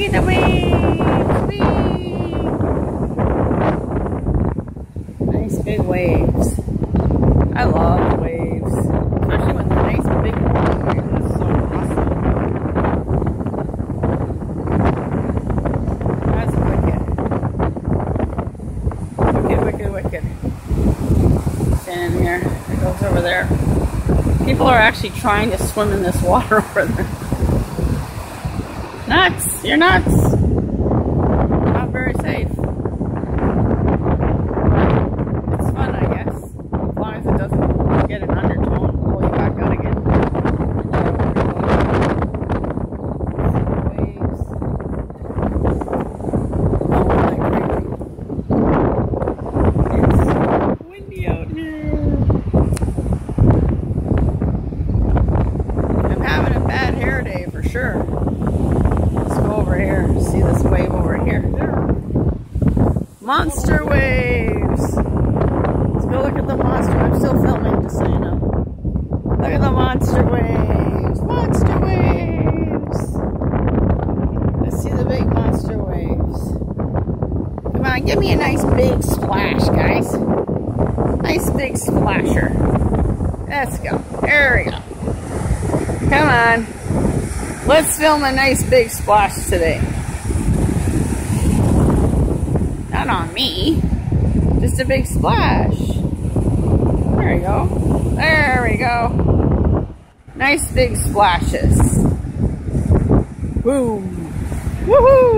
Look the waves! Whee! Nice big waves. I love waves. Especially when they're nice big waves. That's so awesome. That's wicked. Wicked, wicked, wicked. Standing here. It goes over there. People are actually trying to swim in this water over there. Nuts! You're nuts! Not very safe. It's fun, I guess. As long as it doesn't get an undertone, pull you back out again. Waves. Like crazy. It's windy out here. I'm having a bad hair day for sure. Over here. See this wave over here. Monster waves. Let's go look at the monster. I'm still filming, just so you know. Look at the monster waves. Monster waves. Let's see the big monster waves. Come on, give me a nice big splash, guys. Nice big splasher. Let's go. There we go. Come on. Let's film a nice big splash today. Not on me. Just a big splash. There we go. There we go. Nice big splashes. Boom. Woohoo!